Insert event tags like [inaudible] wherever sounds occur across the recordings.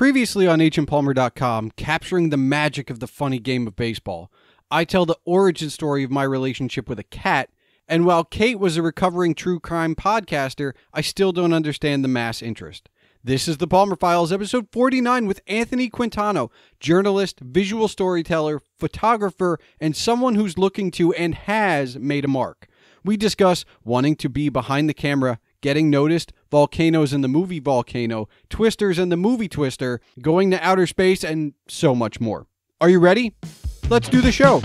Previously on agentpalmer.com, capturing the magic of the funny game of baseball, I tell the origin story of my relationship with a cat, and while Kate was a recovering true crime podcaster, I still don't understand the mass interest. This is the Palmer Files, episode 49, with Anthony Quintano, journalist, visual storyteller, photographer, and someone who's looking to and has made a mark. We discuss wanting to be behind the camera, getting noticed, volcanoes in the movie Volcano, twisters in the movie Twister, going to outer space, and so much more. Are you ready? Let's do the show.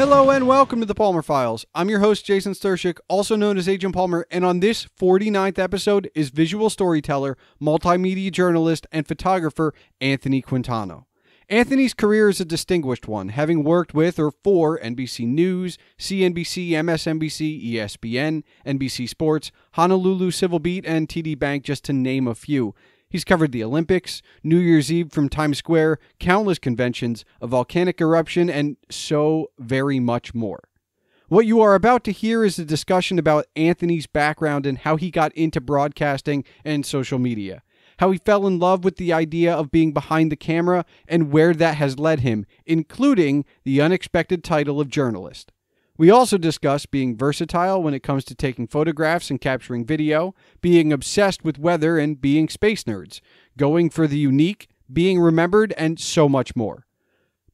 Hello and welcome to the Palmer Files. I'm your host, Jason Stershik, also known as Agent Palmer, and on this 49th episode is visual storyteller, multimedia journalist, and photographer Anthony Quintano. Anthony's career is a distinguished one, having worked with or for NBC News, CNBC, MSNBC, ESPN, NBC Sports, Honolulu Civil Beat, and TD Bank, just to name a few. He's covered the Olympics, New Year's Eve from Times Square, countless conventions, a volcanic eruption, and so very much more. What you are about to hear is a discussion about Anthony's background and how he got into broadcasting and social media, how he fell in love with the idea of being behind the camera, and where that has led him, including the unexpected title of journalist. We also discuss being versatile when it comes to taking photographs and capturing video, being obsessed with weather and being space nerds, going for the unique, being remembered, and so much more.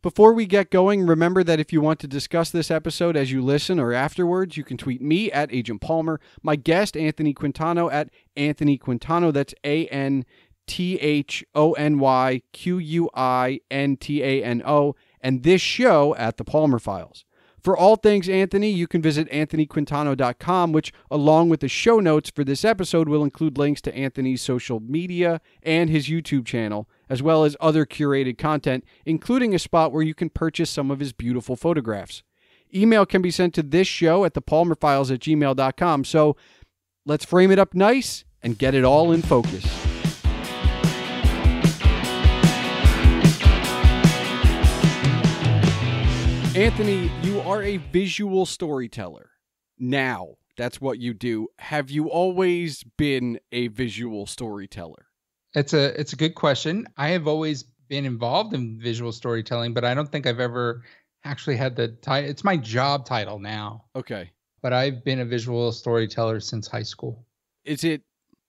Before we get going, remember that if you want to discuss this episode as you listen or afterwards, you can tweet me at Agent Palmer, my guest Anthony Quintano at Anthony Quintano. That's A N T H O N Y Q U I N T A N O, and this show at The Palmer Files. For all things Anthony, you can visit anthonyquintano.com, which, along with the show notes for this episode, will include links to Anthony's social media and his YouTube channel, as well as other curated content, including a spot where you can purchase some of his beautiful photographs. Email can be sent to this show at thepalmerfiles at gmail.com. So let's frame it up nice and get it all in focus. Anthony, you are a visual storyteller. Now, that's what you do. Have you always been a visual storyteller? It's a it's a good question. I have always been involved in visual storytelling, but I don't think I've ever actually had the title. It's my job title now. Okay. But I've been a visual storyteller since high school. Is it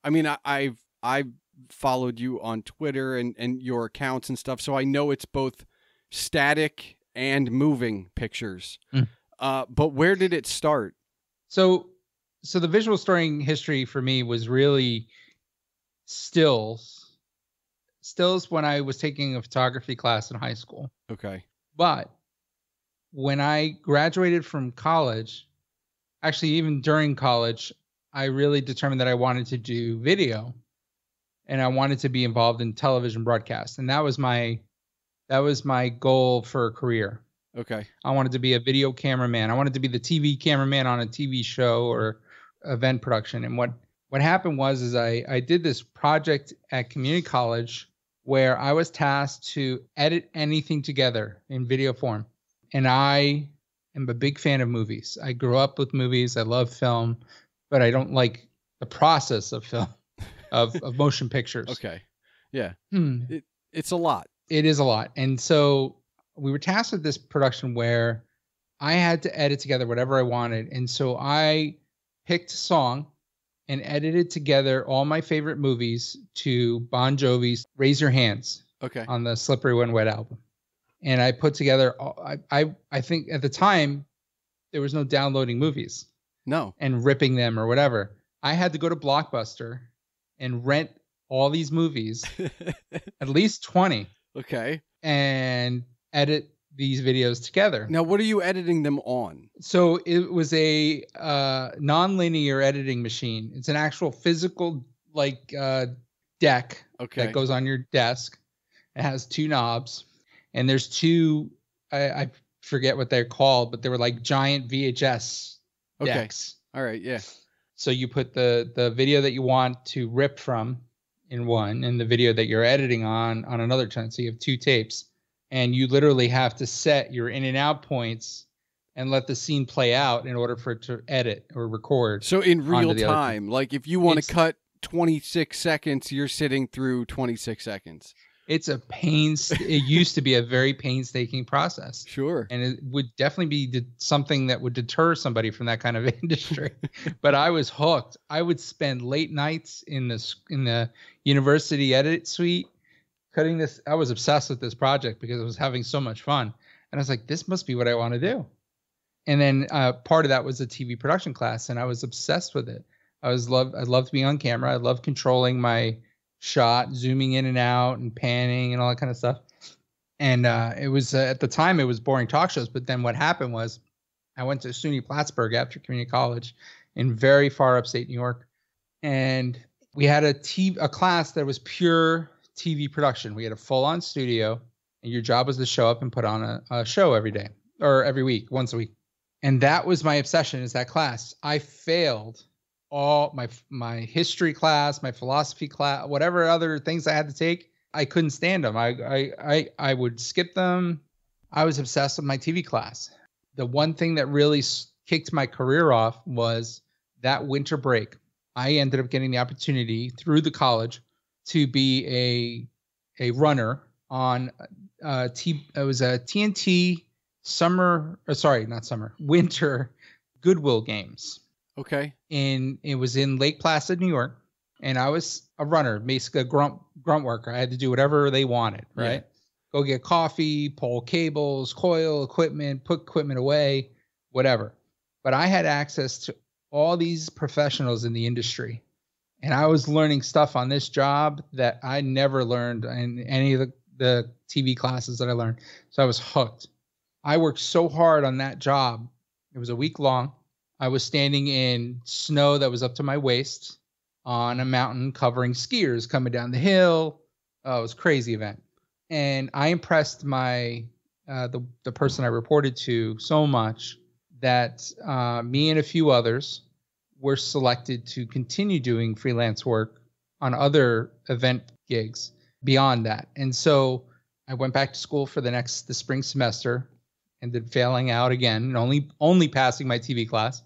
I mean, I, I've I've followed you on Twitter and, and your accounts and stuff, so I know it's both static and moving pictures. Mm. Uh, but where did it start? So, so the visual storying history for me was really stills, stills when I was taking a photography class in high school. Okay. But when I graduated from college, actually even during college, I really determined that I wanted to do video and I wanted to be involved in television broadcast. And that was my that was my goal for a career. Okay. I wanted to be a video cameraman. I wanted to be the TV cameraman on a TV show or event production. And what what happened was is I I did this project at community college where I was tasked to edit anything together in video form. And I am a big fan of movies. I grew up with movies. I love film, but I don't like the process of film of of motion pictures. [laughs] Okay. Yeah. Hmm. It, it's a lot. It is a lot. And so we were tasked with this production where I had to edit together whatever I wanted. And so I picked a song and edited together all my favorite movies to Bon Jovi's Raise Your Hands Okay. on the Slippery When Wet album. And I put together I, I I think at the time there was no downloading movies No. and ripping them or whatever. I had to go to Blockbuster and rent all these movies, [laughs] at least 20 okay. and edit these videos together. Now, what are you editing them on? So it was a uh, non-linear editing machine. It's an actual physical, like uh, deck Okay. that goes on your desk. It has two knobs, and there's two. I, I forget what they're called, but they were like giant VHS okay. decks. All right. Yeah. So you put the the video that you want to rip from in one, and the video that you're editing on on another channel. So you have two tapes, and you literally have to set your in and out points and let the scene play out in order for it to edit or record. So in real time, like if you want to cut 26 seconds, you're sitting through 26 seconds. It's a pains. it used to be a very painstaking process. Sure. and it would definitely be de- something that would deter somebody from that kind of [laughs] industry. but I was hooked. I would spend late nights in the in the university edit suite cutting this. I was obsessed with this project because I was having so much fun, and I was like, "This must be what I want to do." And then uh, part of that was a TV production class, and I was obsessed with it. I was love. I loved being on camera. I loved controlling my shot, zooming in and out, and panning, and all that kind of stuff and uh, it was uh, at the time it was boring talk shows. But then what happened was, I went to SUNY Plattsburgh after community college, in very far upstate New York, and we had a TV a class that was pure TV production. We had a full on studio, and your job was to show up and put on a, a show every day or every week, once a week. And that was my obsession is that class. I failed all my my history class, my philosophy class, whatever other things I had to take. I couldn't stand them. I, I I I would skip them. I was obsessed with my TV class. The one thing that really kicked my career off was that winter break. I ended up getting the opportunity through the college to be a a runner on uh T it was a TNT summer uh, sorry, not summer, winter Goodwill games Okay. And it was in Lake Placid, New York, and I was a runner, basically a grunt grunt worker. I had to do whatever they wanted, Yeah. right? Go get coffee, pull cables, coil equipment, put equipment away, whatever. But I had access to all these professionals in the industry. And I was learning stuff on this job that I never learned in any of the, the TV classes that I learned. So I was hooked. I worked so hard on that job. It was a week long. I was standing in snow that was up to my waist on a mountain covering skiers coming down the hill. Oh, it was a crazy event. And I impressed my uh, the the person I reported to so much that uh, me and a few others were selected to continue doing freelance work on other event gigs beyond that. And so I went back to school for the next the spring semester, ended failing out again, and only only passing my TV class.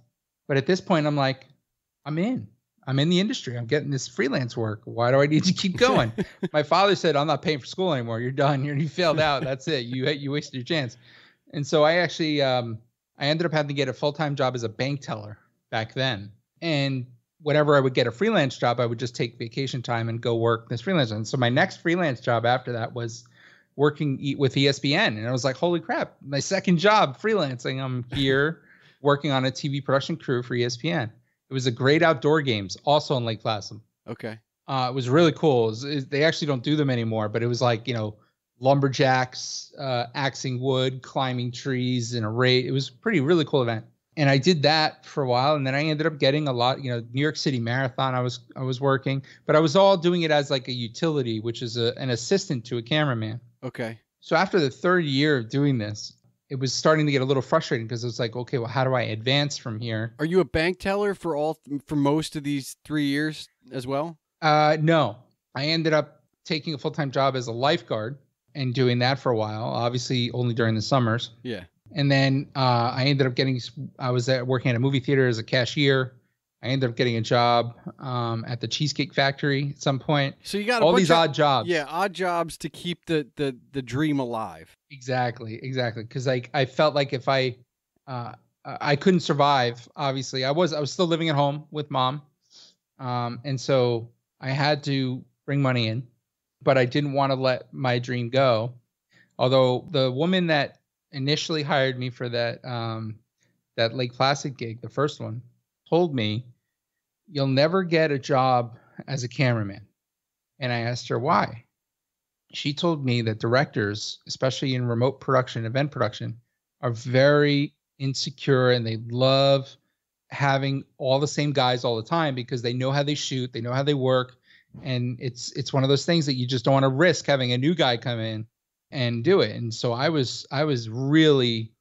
But at this point, I'm like, I'm in. I'm in the industry. I'm getting this freelance work. Why do I need to keep going? [laughs] My father said, I'm not paying for school anymore. You're done. You're, you failed out. [laughs] That's it. You you wasted your chance. And so I actually um, I ended up having to get a full time job as a bank teller back then. And whenever I would get a freelance job, I would just take vacation time and go work this freelance. And so my next freelance job after that was working with ESPN. And I was like, holy crap, my second job freelancing. I'm here [laughs] working on a TV production crew for ESPN. It was a great outdoor games, also in Lake Placid. Okay. Uh, it was really cool. It was- it- they actually don't do them anymore, but it was like you know lumberjacks, uh, axing wood, climbing trees in a raid. It was a pretty really cool event. And I did that for a while, and then I ended up getting a lot. You know, New York City Marathon. I was I was working, but I was all doing it as like a utility, which is a, an assistant to a cameraman. Okay. So after the third year of doing this, it was starting to get a little frustrating because it was like, okay, well, how do I advance from here? Are you a bank teller for all for most of these three years as well? Uh, no, I ended up taking a full time job as a lifeguard and doing that for a while. Obviously, only during the summers. Yeah. And then uh, I ended up getting. I was at, working at a movie theater as a cashier. I ended up getting a job um, at the Cheesecake Factory at some point. So you got a All these of, odd jobs. Yeah, odd jobs to keep the the the dream alive. Exactly, exactly. Because like I felt like if I, uh, I couldn't survive. Obviously, I was I was still living at home with mom, um, and so I had to bring money in, but I didn't want to let my dream go. Although the woman that initially hired me for that um, that Lake Placid gig, the first one, told me, "You'll never get a job as a cameraman," and I asked her why she told me that directors, especially in remote production, event production, are very insecure and they love having all the same guys all the time because they know how they shoot, they know how they work, and it's it's one of those things that you just don't want to risk having a new guy come in and do it. And so I was I was really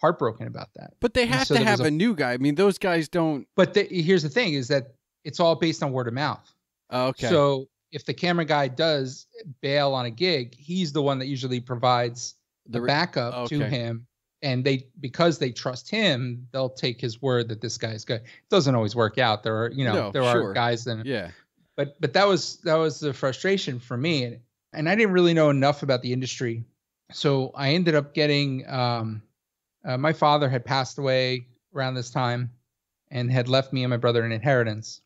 heartbroken about that. But they have so to have a, a- new guy. I mean, those guys don't. But the, here's the thing: is that it's all based on word of mouth. oh, okay. So if the camera guy does bail on a gig, he's the one that usually provides the backup to him. And they because they trust him, they'll take his word that this guy's good. It doesn't always work out. There are, you know, No, there sure. are guys that yeah. but but that was that was the frustration for me and, and i didn't really know enough about the industry so i ended up getting um uh, my father had passed away around this time and had left me and my brother an inheritance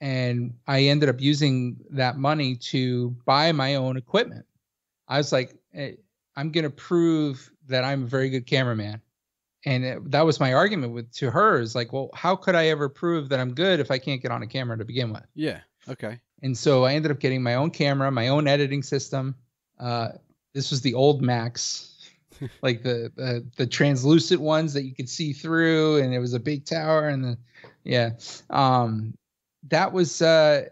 and i ended up using that money to buy my own equipment i was like eh, i'm going to prove that i'm a very good cameraman and it, that was my argument with to her is like well how could i ever prove that i'm good if i can't get on a camera to begin with Yeah. Okay. and so I ended up getting my own camera, my own editing system. Uh, this was the old Macs, [laughs] like the, the the translucent ones that you could see through, and it was a big tower. And the yeah, um, that was uh,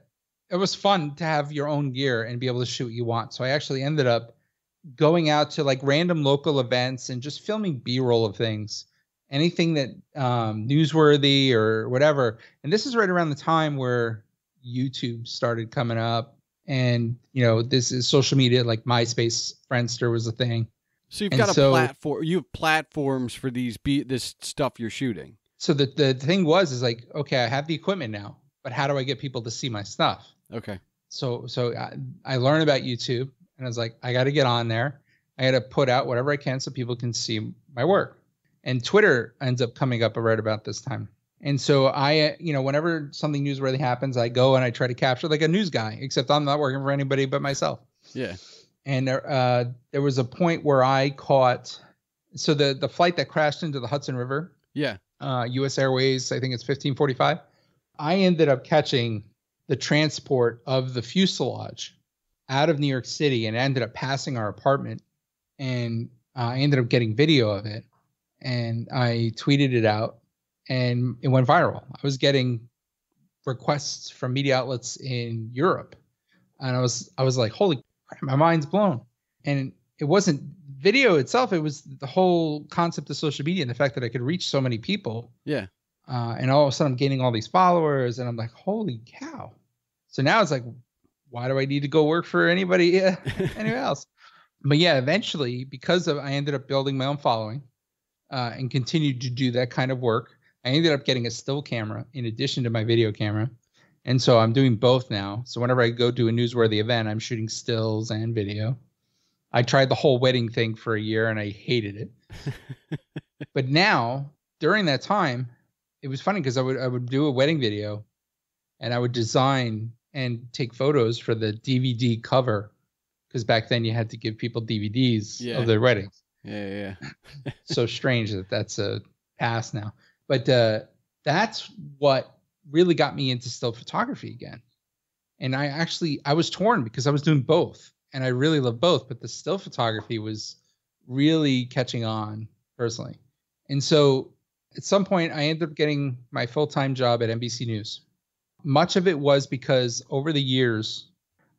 it was fun to have your own gear and be able to shoot what you want. So I actually ended up going out to like random local events and just filming B-roll of things, anything that um, newsworthy or whatever. And this is right around the time where YouTube started coming up, and you know this is social media like MySpace, Friendster was a thing. So you've And got a so- platform. You have platforms for these be this stuff you're shooting. So the the thing was is like okay, I have the equipment now, but how do I get people to see my stuff? Okay. so so I, I learned about YouTube and I was like, I got to get on there. I got to put out whatever I can so people can see my work. And Twitter ends up coming up right about this time. And so I, you know, whenever something newsworthy happens, I go and I try to capture like a news guy, except I'm not working for anybody but myself. Yeah. And there, uh, there was a point where I caught, so the the flight that crashed into the Hudson River, Yeah. uh, U.S. Airways, I think it's 1545. I ended up catching the transport of the fuselage out of New York City and ended up passing our apartment. And uh, I ended up getting video of it and I tweeted it out and it went viral. I was getting requests from media outlets in Europe. And I was I was like, holy crap, my mind's blown. And it wasn't video itself, it was the whole concept of social media and the fact that I could reach so many people. Yeah. Uh, and all of a sudden I'm gaining all these followers and I'm like, holy cow. So now it's like, why do I need to go work for anybody uh, [laughs] anywhere [laughs] else? But yeah, eventually, because of I ended up building my own following uh, and continued to do that kind of work. I ended up getting a still camera in addition to my video camera. And so I'm doing both now. So whenever I go to a newsworthy event, I'm shooting stills and video. I tried the whole wedding thing for a year and I hated it. [laughs] but now, during that time, it was funny because I would I would do a wedding video and I would design and take photos for the DVD cover because back then you had to give people DVDs Yeah. of their weddings Yeah. Yeah. [laughs] so strange that that's a pass now. But uh, that's what really got me into still photography again. And I actually I was torn because I was doing both, and I really love both. But the still photography was really catching on personally. And so at some point, I ended up getting my full time job at NBC News. Much of it was because over the years,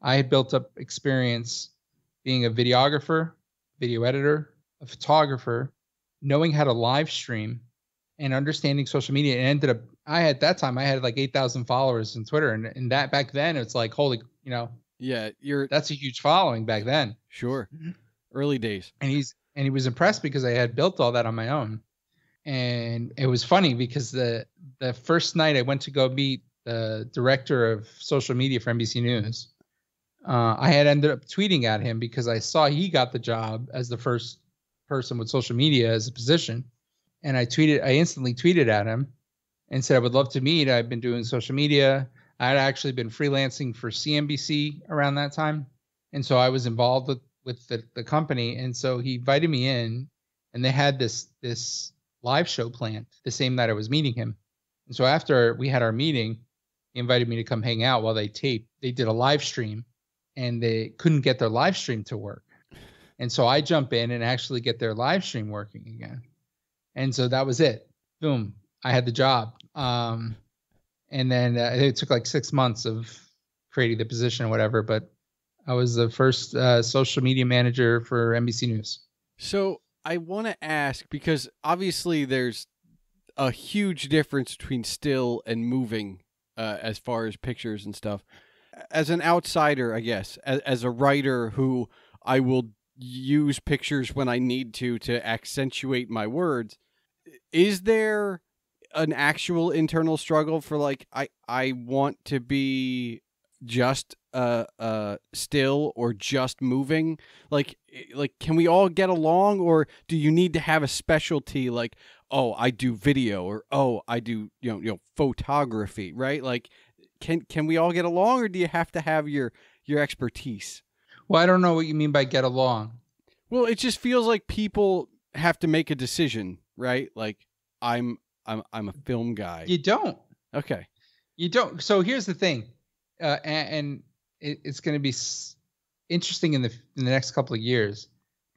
I had built up experience being a videographer, video editor, a photographer, knowing how to live stream and understanding social media. And ended up, I had that time, I had like 8,000 followers on Twitter. And, and that back then, it's like, holy, you know, Yeah. You're that's a huge following back then. sure. Early days. and he's and he was impressed because I had built all that on my own. And it was funny because the the first night I went to go meet the director of social media for NBC News, uh, I had ended up tweeting at him because I saw he got the job as the first person with social media as a position, and I tweeted I instantly tweeted at him and said I would love to meet. I've been doing social media. I had actually been freelancing for CNBC around that time, and so I was involved with with the, the company and so he invited me in and they had this this live show planned the same night i was meeting him. And so after we had our meeting he invited me to come hang out while they taped. They did a live stream and they couldn't get their live stream to work. And so i jump in and actually get their live stream working again. And so that was it. Boom i had the job. Um and then uh, it took like six months of creating the position or whatever, but I was the first uh, social media manager for NBC News. So I want to ask because obviously there's a huge difference between still and moving uh, as far as pictures and stuff. As an outsider, I guess, as, as a writer who I will use pictures when I need to to accentuate my words, is there an actual internal struggle for like I I want to be just uh uh still or just moving like like can we all get along or do you need to have a specialty like oh I do video or oh I do you know you know photography right? Like can can we all get along or do you have to have your your expertise? Well I don't know what you mean by get along. Well it just feels like people have to make a decision right? Like I'm I'm I'm a film guy. You don't. Okay. You don't. So here's the thing uh, and, and it, it's going to be interesting in the in the next couple of years.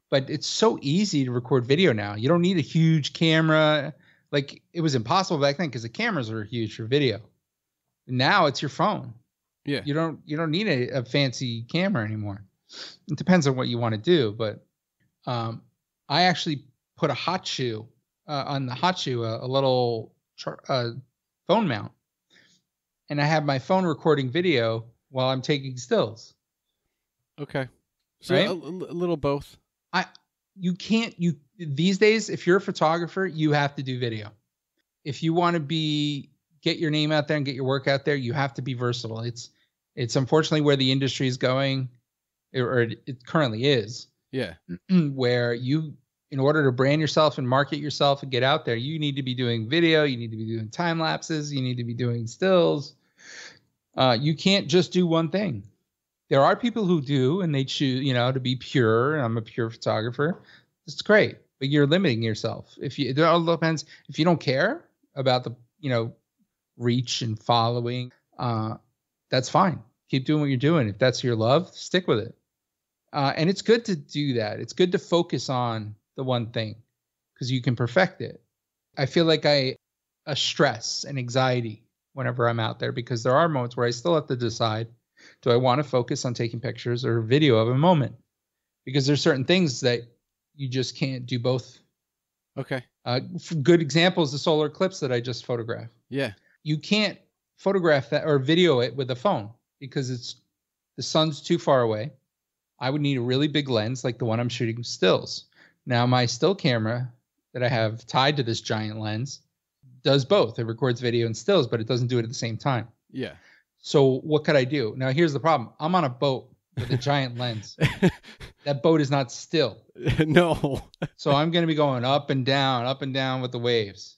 But it's so easy to record video now. You don't need a huge camera. Like it was impossible back then because the cameras were huge for video. Now it's your phone. Yeah. You don't you don't need a, a fancy camera anymore. It depends on what you want to do, but um, I actually put a hot shoe uh, on the hot shoe, a, a little char- uh, phone mount, and I have my phone recording video while I'm taking stills. Okay. So Right? a, a little both. I you can't you these days if you're a photographer, you have to do video. If you want to be get your name out there and get your work out there, you have to be versatile. It's it's unfortunately where the industry is going or it, it currently is Yeah. [clears throat] where you in order to brand yourself and market yourself and get out there, you need to be doing video, you need to be doing time lapses, you need to be doing stills. Uh, you can't just do one thing. There are people who do, and they choose, you know, to be pure. I'm a pure photographer. It's great, but you're limiting yourself. If you, it all depends. If you don't care about the, you know, reach and following, uh, that's fine. Keep doing what you're doing. If that's your love, stick with it. Uh, and it's good to do that. It's good to focus on the one thing because you can perfect it. I feel like I a stress and anxiety whenever I'm out there because there are moments where I still have to decide do I want to focus on taking pictures or video of a moment? Because there's certain things that you just can't do both. Okay. Uh, good example is the solar eclipse that I just photographed. Yeah. You can't photograph that or video it with a phone because it's the sun's too far away. I would need a really big lens like the one I'm shooting stills. Now my still camera that I have tied to this giant lens does both. It records video and stills, but it doesn't do it at the same time. Yeah. So what could I do? Now here's the problem. I'm on a boat with a giant lens. [laughs] That boat is not still. [laughs] no. So I'm going to be going up and down, up and down with the waves.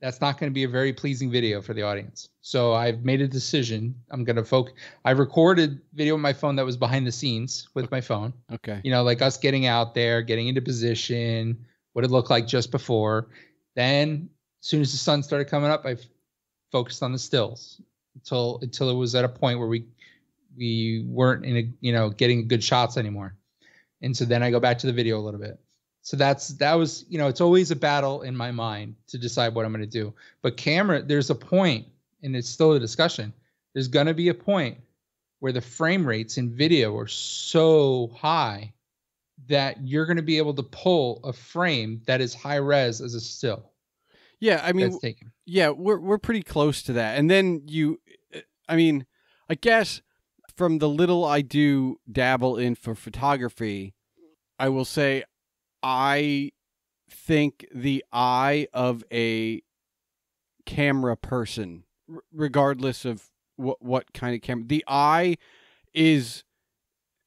That's not going to be a very pleasing video for the audience. So I've made a decision. I'm going to focus. I recorded video on my phone that was behind the scenes with my phone. Okay. You know, like us getting out there, getting into position, what it looked like just before. Then, as soon as the sun started coming up, I focused on the stills until until it was at a point where we we weren't in a you know getting good shots anymore. And so then I go back to the video a little bit. So that's that was you know it's always a battle in my mind to decide what I'm going to do. But camera, there's a point, and it's still a discussion. There's going to be a point where the frame rates in video are so high that you're going to be able to pull a frame that is high res as a still. Yeah. I mean, yeah, we're we're pretty close to that. And then you, uh, I mean, I guess from the little I do dabble in for photography, I will say, I think the eye of a camera person, r- regardless of what what kind of camera, the eye is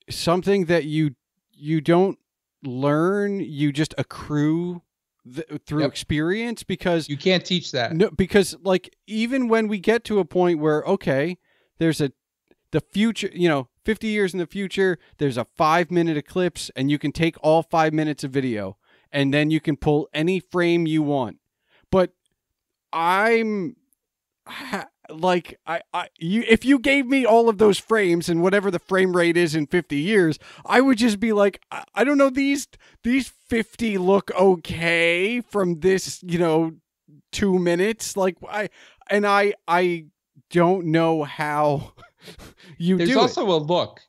something that you you don't learn, you just accrue th- through Yep. experience because You can't teach that. no, because like even when we get to a point where okay, there's a the future, you know, 50 years in the future, there's a 5 minute eclipse and you can take all 5 minutes of video and then you can pull any frame you want. But I'm ha- like I, I you if you gave me all of those frames and whatever the frame rate is in 50 years i would just be like I, I don't know these these 50 look okay from this you know 2 minutes like i and i i don't know how [laughs] you There's do. it. also a look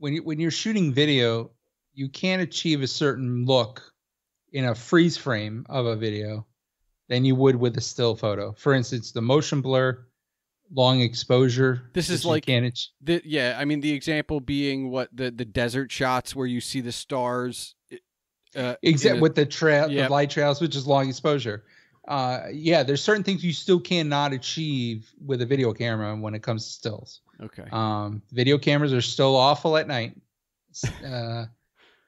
when you when you're shooting video, you can't achieve a certain look in a freeze frame of a video than you would with a still photo. For instance, the motion blur, long exposure. This is like- The, yeah, I mean the example being what the the desert shots where you see the stars. Uh, except a- with the trail, Yep. the light trails, which is long exposure. Uh, yeah, there's certain things you still cannot achieve with a video camera when it comes to stills. okay. Um, video cameras are still awful at night. [laughs] Uh,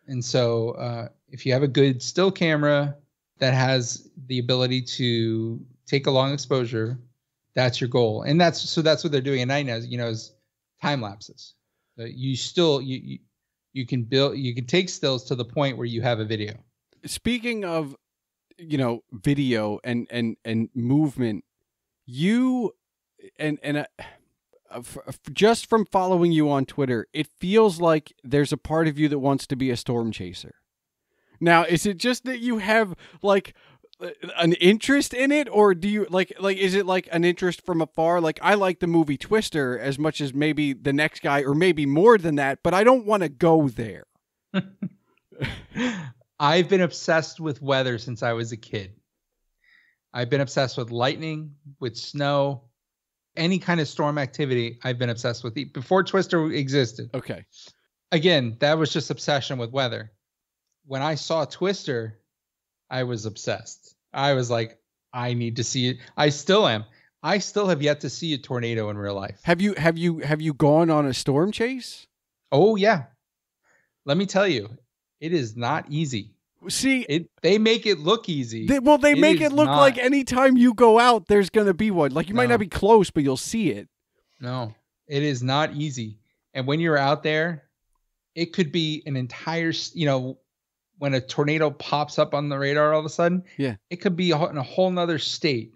and so uh, if you have a good still camera that has the ability to take a long exposure, that's your goal. And that's so that's what they're doing at night now, you know, is time lapses. So you still you, you you can build you can take stills to the point where you have a video. Speaking of, you know, video and and and movement, you and and. Uh, f- f- just from following you on Twitter, it feels like there's a part of you that wants to be a storm chaser. Now, is it just that you have like uh, an interest in it or do you like like is it like an interest from afar like i like the movie twister as much as maybe the next guy or maybe more than that but i don't want to go there [laughs] I've been obsessed with weather since I was a kid. I've been obsessed with lightning, with snow, any kind of storm activity. I've been obsessed with before Twister existed. okay Again, that was just obsession with weather. When I saw Twister, I was obsessed. I was like, I need to see it. I still am. I still have yet to see a tornado in real life. have you have you have you gone on a storm chase Oh yeah. Let me tell you, it is not easy. see It they make it look easy. they, well they It make it look like not. anytime you go out there's gonna be one like you might not be close but you'll see it No, it is not easy. And when you're out there, it could be an entire, you know, when a tornado pops up on the radar all of a sudden, Yeah. it could be in a whole nother state.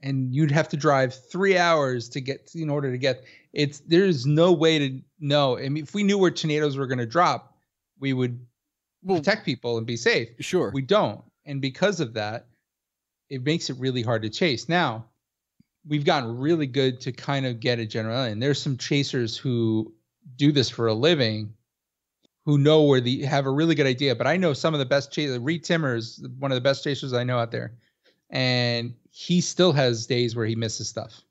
And you'd have to drive three hours to get in order to get it's there's no way to know. I mean, if we knew where tornadoes were going to drop, we would well protect people and be safe. sure We don't. And because of that, it makes it really hard to chase. Now, we've gotten really good to kind of get a general and there's some chasers who do this for a living who know where the have a really good idea. But I know some of the best chasers. Reed Timmers, one of the best chasers I know out there, and he still has days where he misses stuff,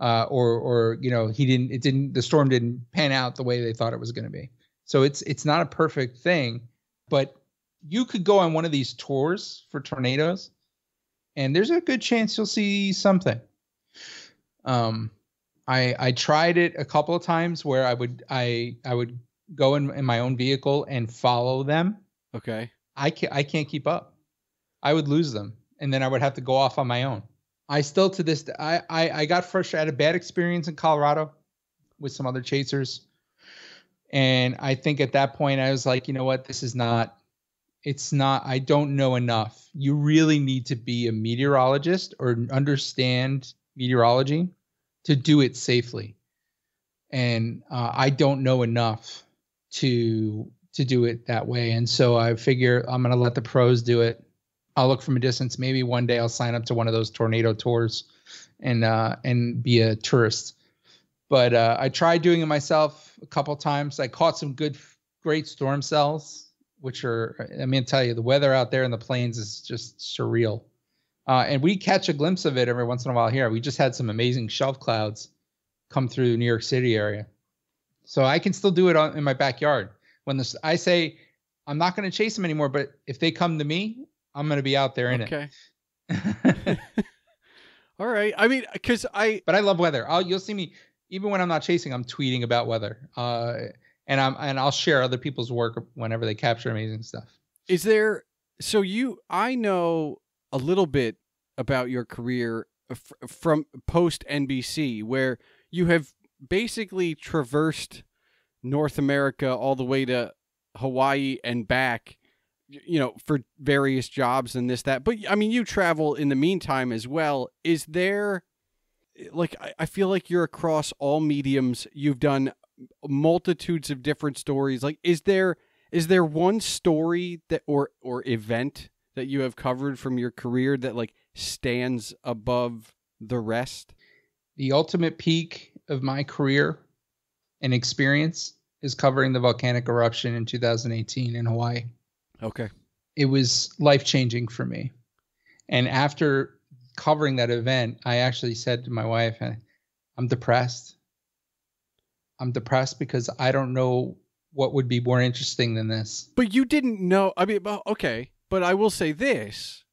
uh, or or you know he didn't. It didn't. The storm didn't pan out the way they thought it was going to be. So it's it's not a perfect thing, but you could go on one of these tours for tornadoes, and there's a good chance you'll see something. Um, I I tried it a couple of times where I would I I would go in, in my own vehicle and follow them. okay I can't I can't keep up. I would lose them, and then I would have to go off on my own. I still to this I I, I got frustrated. I had a bad experience in Colorado with some other chasers, and I think at that point I was like, you know what, this is not. It's not. I don't know enough. You really need to be a meteorologist or understand meteorology to do it safely, and uh, I don't know enough to to do it that way. And so I figure I'm gonna let the pros do it. I'll look from a distance. Maybe one day I'll sign up to one of those tornado tours and uh and be a tourist. But uh I tried doing it myself a couple times. I caught some good great storm cells, which are I mean tell you the weather out there in the plains is just surreal. Uh, and we catch a glimpse of it every once in a while here. We just had some amazing shelf clouds come through New York City area. So I can still do it on, in my backyard. When this, I say, I'm not going to chase them anymore, but if they come to me, I'm going to be out there in okay it. Okay. [laughs] All right i mean because i but I love weather. I'll, you'll see me even when I'm not chasing. I'm tweeting about weather, uh, and I'm and I'll share other people's work whenever they capture amazing stuff. Is there so you I know a little bit about your career f- from post NBC where you have basically traversed North America all the way to Hawaii and back you know for various jobs and this that. But I mean you travel in the meantime as well. Is there like I, feel like you're across all mediums. You've done multitudes of different stories. Like is there is there one story that or or event that you have covered from your career that like stands above the rest? The ultimate peak of my career and experience is covering the volcanic eruption in 2018 in Hawaii. Okay. It was life changing for me. And after covering that event, I actually said to my wife, I'm depressed. I'm depressed because I don't know what would be more interesting than this. But you didn't know. I mean, okay. But I will say this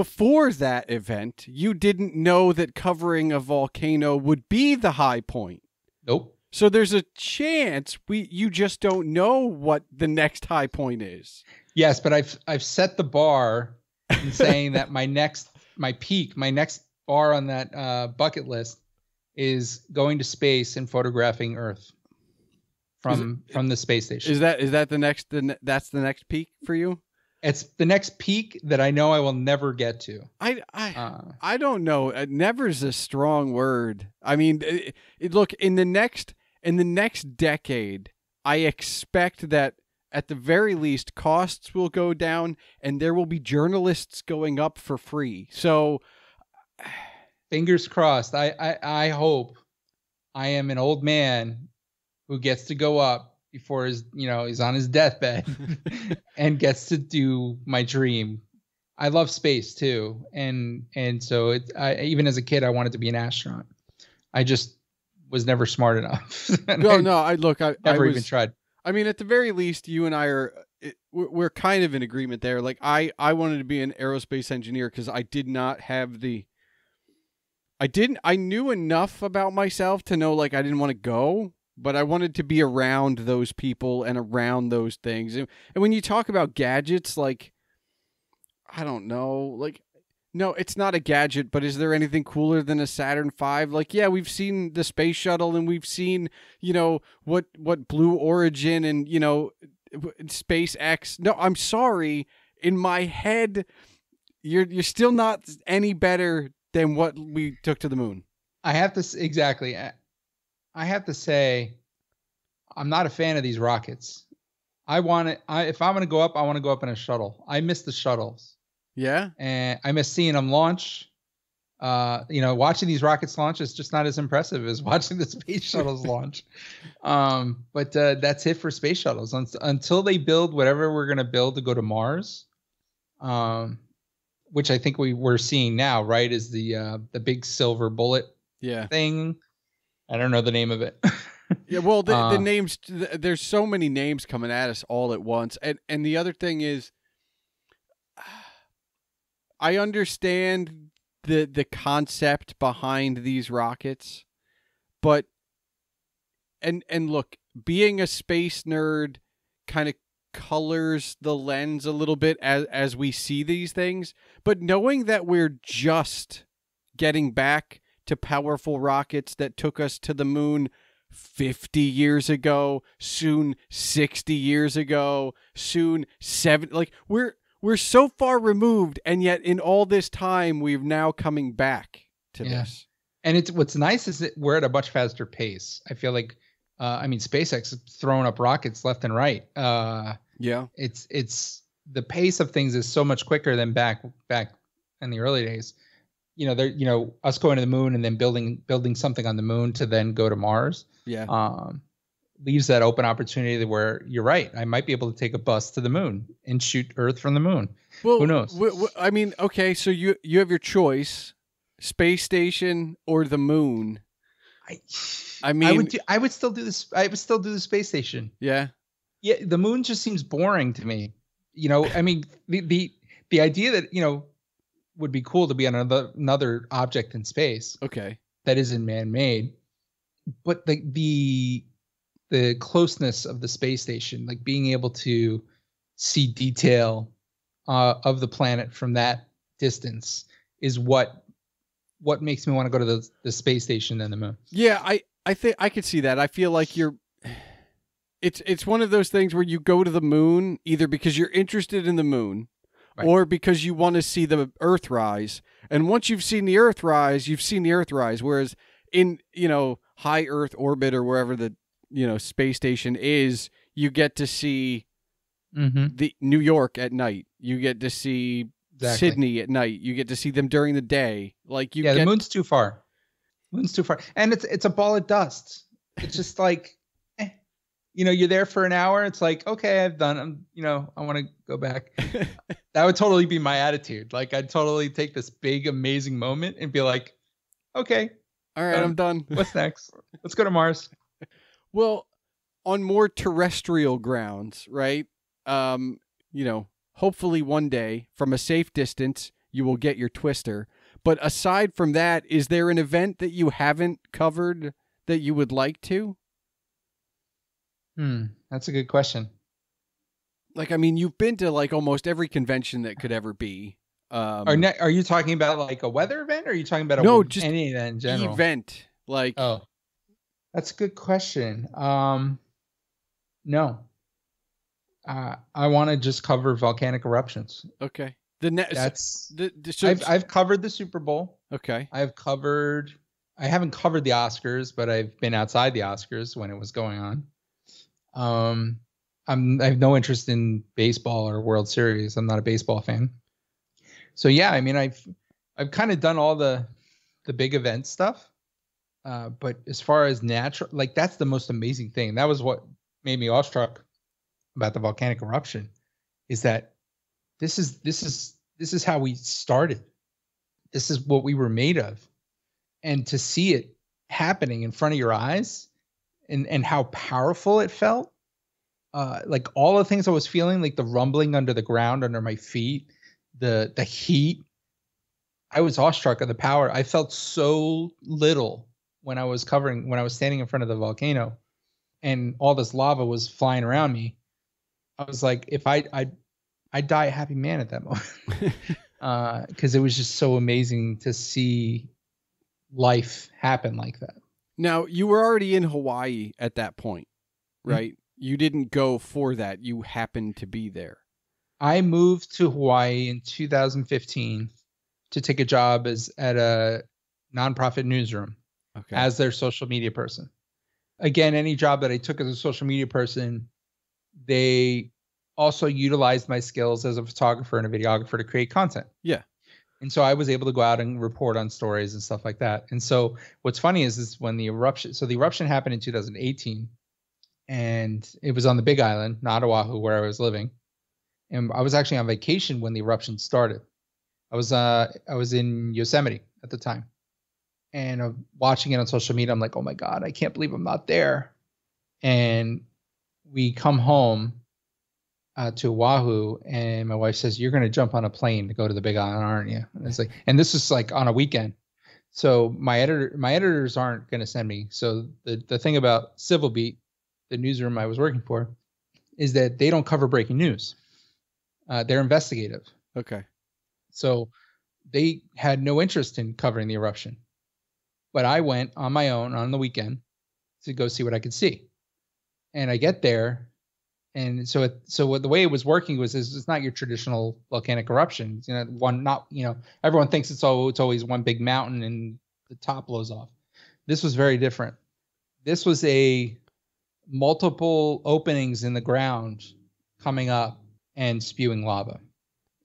before that event, you didn't know that covering a volcano would be the high point. Nope. So there's a chance we you just don't know what the next high point is. Yes, but I've I've set the bar in [laughs] saying that my next my peak, my next bar on that uh, bucket list is going to space and photographing Earth from it, from the space station. Is that is that the next the, that's the next peak for you? It's the next peak that I know I will never get to. I I uh, I don't know. Uh, never is a strong word. I mean, it, it, look in the next in the next decade, I expect that at the very least costs will go down and there will be journalists going up for free. So [sighs] fingers crossed. I I, I hope I am an old man who gets to go up before his you know he's on his deathbed [laughs] and gets to do my dream. I love space too. And and so it I, even as a kid i wanted to be an astronaut. I just was never smart enough. [laughs] No no i look i never I was, even tried. I mean at the very least you and i are eh, it, we're kind of in agreement there. Like i i wanted to be an aerospace engineer because i did not have the i didn't i knew enough about myself to know like i didn't want to go but I wanted to be around those people and around those things. And, and when you talk about gadgets, like, I don't know, like, no, it's not a gadget, but is there anything cooler than a Saturn V? Like, yeah, we've seen the space shuttle and we've seen, you know, what what Blue Origin and, you know, SpaceX. No, I'm sorry. In my head, you're you're still not any better than what we took to the moon. I have to exactly. Have to say, I'm not a fan of these rockets. I want it. I, if I'm going to go up, I want to go up in a shuttle. I miss the shuttles. Yeah. And I miss seeing them launch. Uh, you know, watching these rockets launch is just not as impressive as [laughs] watching the space [laughs] shuttles launch. Um, but uh, that's it for space shuttles until they build whatever we're going to build to go to Mars. Um, which I think we we're seeing now, right? Is the uh, the big silver bullet yeah thing I don't know the name of it. [laughs] yeah, well, the, uh, the names. There's so many names coming at us all at once, and and the other thing is, [sighs] I understand the the concept behind these rockets, but and and look, being a space nerd kind of colors the lens a little bit as as we see these things, but knowing that we're just getting back to powerful rockets that took us to the moon 50 years ago, soon 60 years ago, soon 7 like we're we're so far removed and yet in all this time we've now coming back to yeah. this. And it's what's nice is that we're at a much faster pace. I feel like uh, I mean SpaceX is throwing up rockets left and right. Uh, yeah. It's it's the pace of things is so much quicker than back back in the early days you know, they're you know us going to the moon and then building building something on the moon to then go to Mars. Yeah. Um, leaves that open opportunity where you're right. I might be able to take a bus to the moon and shoot Earth from the moon. Well, who knows? W- w- I mean, okay, so you you have your choice: space station or the moon. I, I mean, I would do, I would still do this. I would still do the space station. Yeah. Yeah, the moon just seems boring to me. You know, I mean, the the the idea that you know would be cool to be on another another object in space. Okay. That isn't man-made. But the the the closeness of the space station, like being able to see detail uh, of the planet from that distance, is what what makes me want to go to the the space station and the moon. Yeah, I I think I could see that. I feel like you're it's it's one of those things where you go to the moon either because you're interested in the moon right. or because you want to see the Earth rise. And once you've seen the Earth rise, you've seen the Earth rise. Whereas in you know high Earth orbit or wherever the you know space station is, you get to see mm-hmm. the New York at night. You get to see exactly. Sydney at night. You get to see them during the day. Like you, yeah, get... the moon's too far. Moon's too far, and it's it's a ball of dust. it's just like. You know, you're there for an hour. It's like, okay, I've done. I'm, you know, I want to go back. [laughs] that would totally be my attitude. Like, I'd totally take this big, amazing moment and be like, okay, All right, Um, I'm done. [laughs] what's next? Let's go to Mars. Well, on more terrestrial grounds, right? Um, you know, hopefully one day from a safe distance you will get your twister. But aside from that, is there an event that you haven't covered that you would like to? Hmm, that's a good question. Like I mean, you've been to like almost every convention that could ever be. Um Are, ne- are you talking about like a weather event, or are you talking about a No, just any event in general? event. Like Oh, that's a good question. Um, no, uh, I want to just cover volcanic eruptions. okay. The next That's the, the so, I've I've covered the Super Bowl. okay. I've covered. I haven't covered the Oscars, but I've been outside the Oscars when it was going on. Um, I'm I have no interest in baseball or World Series. I'm not a baseball fan. So yeah, I mean I've I've kind of done all the the big event stuff. Uh, but as far as natural, like that's the most amazing thing. That was what made me awestruck about the volcanic eruption, is that this is this is this is how we started. This is what we were made of, and to see it happening in front of your eyes, and and how powerful it felt, uh, like all the things I was feeling, like the rumbling under the ground under my feet, the the heat. I was awestruck of the power. I felt so little when I was covering when I was standing in front of the volcano and all this lava was flying around me. I was like, if I I I'd die a happy man at that moment. [laughs] [laughs] uh because it was just so amazing to see life happen like that. Now, you were already in Hawaii at that point, Mm-hmm. right? You didn't go for that. You happened to be there. I moved to Hawaii in 2015 to take a job as at a nonprofit newsroom Okay. as their social media person. Again, any job that I took as a social media person, they also utilized my skills as a photographer and a videographer to create content. Yeah. And so I was able to go out and report on stories and stuff like that. And so what's funny is is when the eruption so the eruption happened in 2018 and it was on the Big Island, not Oahu where I was living. And I was actually on vacation when the eruption started. I was uh I was in Yosemite at the time and uh, watching it on social media, I'm like, oh my god, I can't believe I'm not there. And we come home uh, to Oahu, and my wife says, "You're going to jump on a plane to go to the Big Island, aren't you?" And it's like, and this is like on a weekend. So my editor, my editors aren't going to send me. So the the thing about Civil Beat, the newsroom I was working for, is that they don't cover breaking news. Uh, they're investigative. okay. So they had no interest in covering the eruption. But I went on my own on the weekend to go see what I could see. And I get there and so it, so what the way it was working was is it's not your traditional volcanic eruption. You know, one not, you know, everyone thinks it's all it's always one big mountain and the top blows off. This was very different. This was a multiple openings in the ground coming up and spewing lava.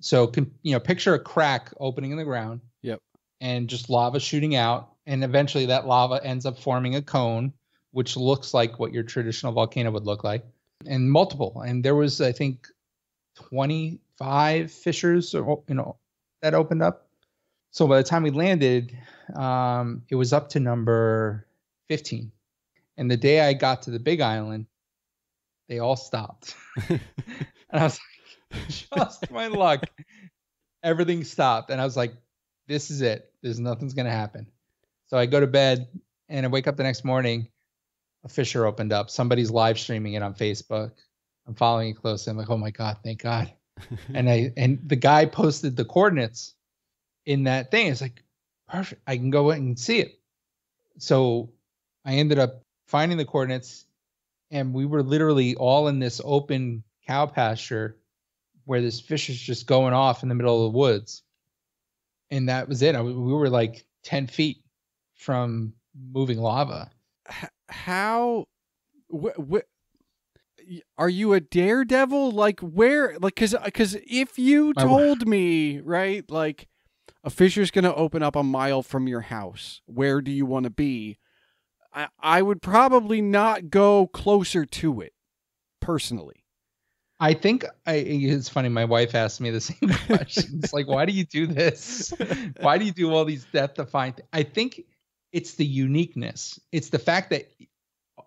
So, you know, picture a crack opening in the ground. Yep. And just lava shooting out. And eventually that lava ends up forming a cone, which looks like what your traditional volcano would look like, and multiple. And there was, I think, 25 fissures, or, you know, that opened up. So by the time we landed, um, it was up to number 15. And the day I got to the big island, they all stopped. [laughs] and I was like, just my luck. Everything stopped. And I was like, this is it. There's nothing's going to happen. So I go to bed and I wake up the next morning. A fissure opened up. Somebody's live streaming it on Facebook. I'm following it closely. I'm like, oh my God, thank God. [laughs] and I and the guy posted the coordinates in that thing. It's like, perfect. I can go in and see it. So I ended up finding the coordinates and we were literally all in this open cow pasture where this fissure's just going off in the middle of the woods. And that was it. I, we were like 10 feet from moving lava. How wh- wh- are you a daredevil like where like cuz cuz if you told me right like a fissure's going to open up a mile from your house where do you want to be I, I would probably not go closer to it personally. I think I, it's funny. My wife asked me the [laughs] same question. it's like, why do you do this? Why do you do all these death defying? Things? I think it's the uniqueness. It's the fact that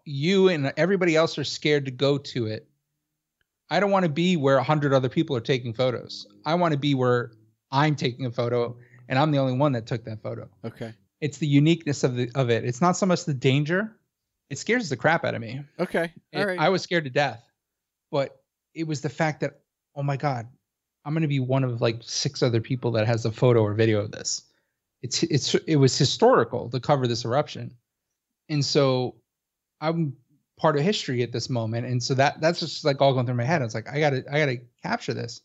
you and everybody else are scared to go to it. I don't want to be where a hundred other people are taking photos. I want to be where I'm taking a photo and I'm the only one that took that photo. Okay. It's the uniqueness of the of it. It's not so much the danger. It scares the crap out of me. Okay. All It- right. I was scared to death. But it was the fact that, oh my God, I'm gonna be one of like six other people that has a photo or video of this. It's it's it was historical to cover this eruption. And so I'm part of history at this moment. And so that that's just like all going through my head. It's like I gotta I gotta capture this.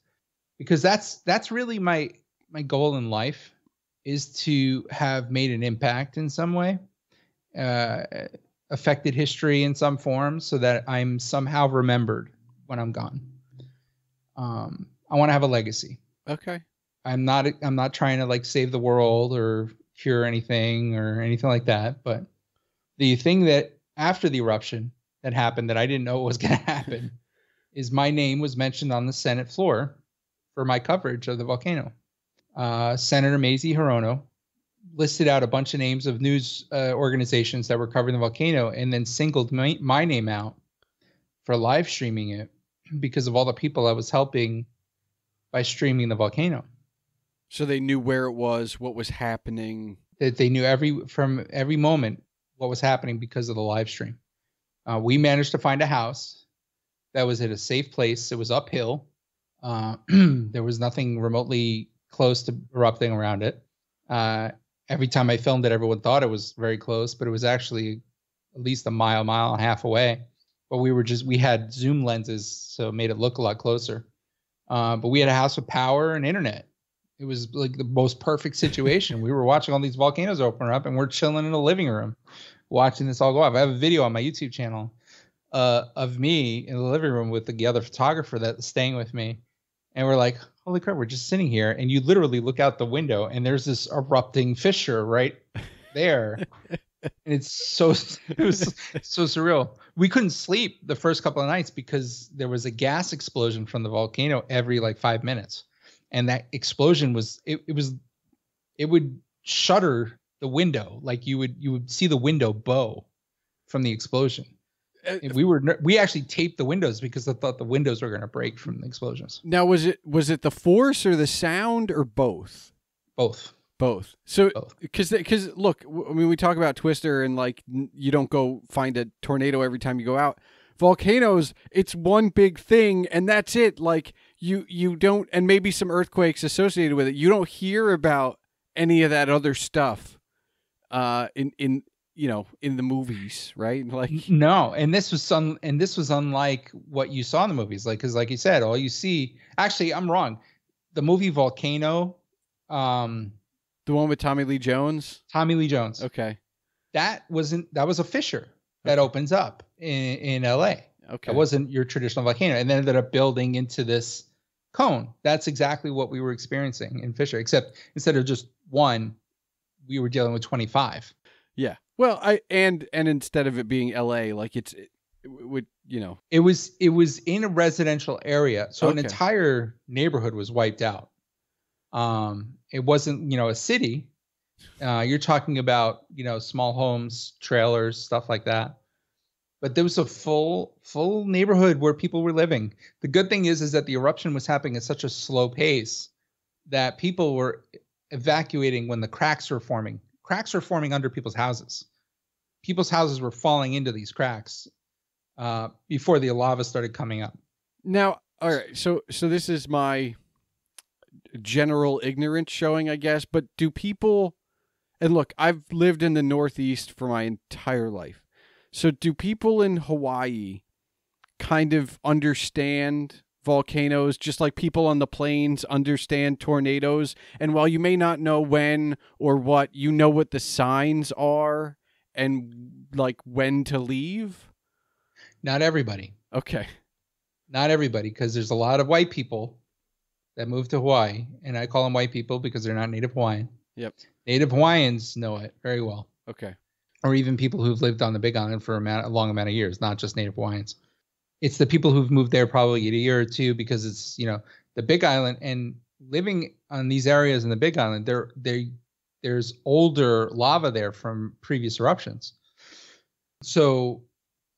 Because that's that's really my my goal in life is to have made an impact in some way. Uh affected history in some form so that I'm somehow remembered when I'm gone. Um, I want to have a legacy. okay. I'm not I'm not trying to like save the world or cure anything or anything like that, but the thing that after the eruption that happened that I didn't know [laughs] was going to happen is my name was mentioned on the Senate floor for my coverage of the volcano. Uh, Senator Mazie Hirono listed out a bunch of names of news uh, organizations that were covering the volcano and then singled my, my name out for live streaming it because of all the people I was helping by streaming the volcano. So they knew where it was, what was happening. That they knew every from every moment what was happening because of the live stream. Uh, we managed to find a house that was at a safe place. It was uphill. Uh, [clears throat] there was nothing remotely close to erupting around it. Uh, every time I filmed it, everyone thought it was very close, but it was actually at least a mile, mile and a half away. But we were just we had zoom lenses, so it made it look a lot closer. Uh, but we had a house with power and internet. It was like the most perfect situation. we were watching all these volcanoes open up, and we're chilling in the living room, watching this all go off. I have a video on my YouTube channel uh, of me in the living room with the other photographer that's staying with me, and we're like, "Holy crap!" We're just sitting here, and you literally look out the window, and there's this erupting fissure right there. and it's so [laughs] it was so surreal. We couldn't sleep the first couple of nights because there was a gas explosion from the volcano every like five minutes, and that explosion was it, it was it would shutter the window like you would you would see the window bow from the explosion. Uh, And we were we actually taped the windows because I thought the windows were going to break from the explosions. Now was it was it the force or the sound or both? Both. Both. So because because look, I mean, we talk about Twister and like you don't go find a tornado every time you go out. Volcanoes, it's one big thing, and that's it. Like you you don't, and maybe some earthquakes associated with it. You don't hear about any of that other stuff, uh, in in you know in the movies, right? [laughs] Like No, and this was some, and this was unlike what you saw in the movies. Like, because like you said, all you see. Actually, I'm wrong. The movie Volcano, um, the one with Tommy Lee Jones. Tommy Lee Jones. Okay, That wasn't. That was a fissure that opens up in in L.A. okay, It wasn't your traditional volcano, and then ended up building into this cone. That's exactly what we were experiencing in fissure, except instead of just one, we were dealing with 25. yeah. Well, I and and instead of it being L.A., like it's it, would you know It was it was in a residential area, so an entire neighborhood was wiped out. Um, it wasn't you know a city. Uh, you're talking about you know small homes, trailers, stuff like that. But there was a full full neighborhood where people were living. The good thing is is that the eruption was happening at such a slow pace that people were evacuating when the cracks were forming. Cracks were forming under people's houses. People's houses were falling into these cracks uh, before the lava started coming up. Now, all right. So, so this is my general ignorance showing, I guess. But do people? And look, I've lived in the Northeast for my entire life. So, do people in Hawaii kind of understand volcanoes just like people on the plains understand tornadoes? And while you may not know when or what, you know what the signs are and like when to leave. Not everybody, Okay. not everybody, because there's a lot of white people that move to Hawaii, and I call them white people because they're not Native Hawaiian. Yep. Native Hawaiians know it very well. Okay. Or even people who've lived on the Big Island for a, a long amount of years, not just Native Hawaiians. It's the people who've moved there probably a year or two because it's you know the Big Island and living on these areas in the Big Island. There, there, there's older lava there from previous eruptions, so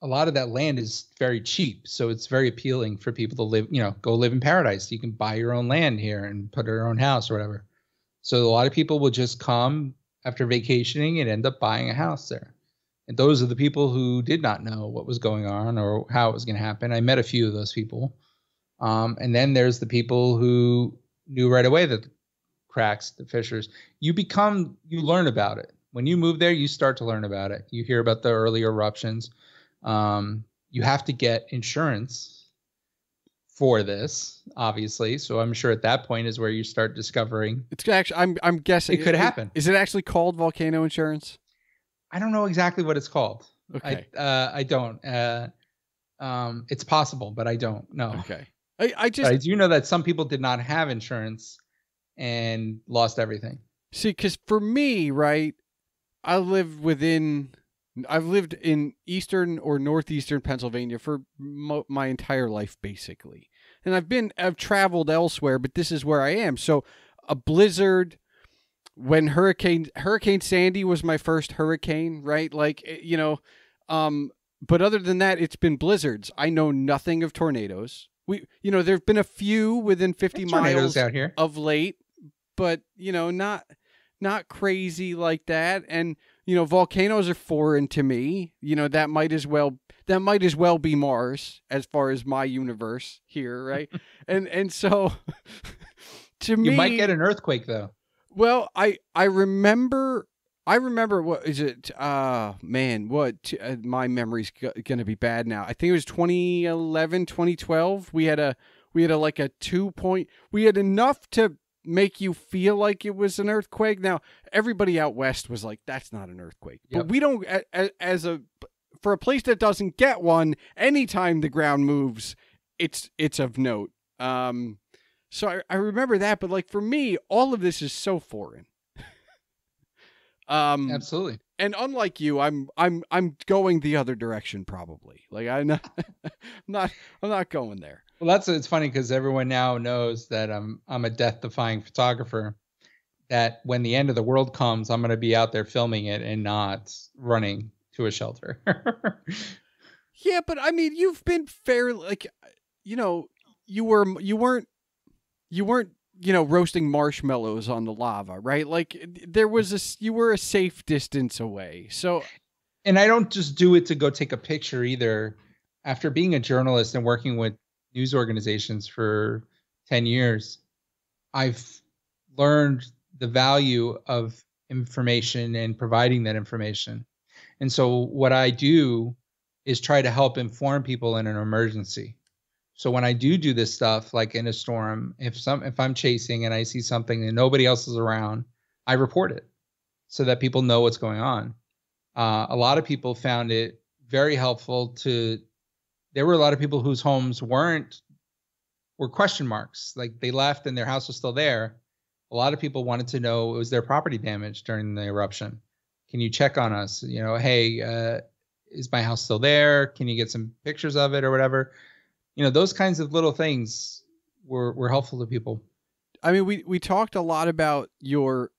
a lot of that land is very cheap. So it's very appealing for people to live. You know, go live in paradise. You can buy your own land here and put your own house or whatever. So a lot of people will just come after vacationing and end up buying a house there. And those are the people who did not know what was going on or how it was going to happen. I met a few of those people. Um, and then there's the people who knew right away that the cracks, the fissures. You become, you learn about it. When you move there, you start to learn about it. You hear about the early eruptions. Um, you have to get insurance for this, obviously. So I'm sure at that point is where you start discovering It's actually I'm I'm guessing it could happen. Is it actually called volcano insurance? I don't know exactly what it's called. Okay. I uh, I don't. Uh, um, it's possible, but I don't know. Okay. I, I just But I do know that some people did not have insurance and lost everything. see because for me, right, I live within. I've lived in eastern or northeastern Pennsylvania for mo- my entire life, basically, and I've been I've traveled elsewhere, but this is where I am. So a blizzard when hurricane hurricane sandy was my first hurricane right? Like eh, you know um but other than that it's been blizzards. I know nothing of tornadoes. We you know there've been a few within 50 miles out here. of late but you know not not crazy like that. And you know volcanoes are foreign to me you know that might as well that might as well be mars as far as my universe here right [laughs] and and so [laughs] to me You might get an earthquake though. well, I I remember I remember what is it? Uh man, what uh, my memory's g- going to be bad now. I think it was 2011, 2012. We had a we had a like a 2 point we had enough to make you feel like it was an earthquake. Now, everybody out west was like that's not an earthquake. Yep. But we don't as a for a place that doesn't get one, anytime the ground moves, it's it's of note. Um so I, I remember that, but like for me, all of this is so foreign. [laughs] um, Absolutely. and unlike you, I'm I'm I'm going the other direction probably. Like I'm not, [laughs] I'm not I'm not going there. Well, that's it's funny because everyone now knows that I'm I'm a death-defying photographer. That when the end of the world comes, I'm going to be out there filming it and not running to a shelter. [laughs] Yeah, but I mean, you've been fair. Like, you know, you were you weren't you weren't you know roasting marshmallows on the lava, right? Like there was a you were a safe distance away. So and I don't just do it to go take a picture either. After being a journalist and working with news organizations for 10 years, I've learned the value of information and providing that information. And so what I do is try to help inform people in an emergency. So when I do do this stuff like in a storm, if some if I'm chasing and I see something and nobody else is around, I report it so that people know what's going on uh, a lot of people found it very helpful to there were a lot of people whose homes weren't were question marks. Like they left and their house was still there. A lot of people wanted to know was their property damage during the eruption. Can you check on us? You know hey uh, is my house still there? Can you get some pictures of it or whatever? You know those kinds of little things were were helpful to people. I mean, we we talked a lot about your,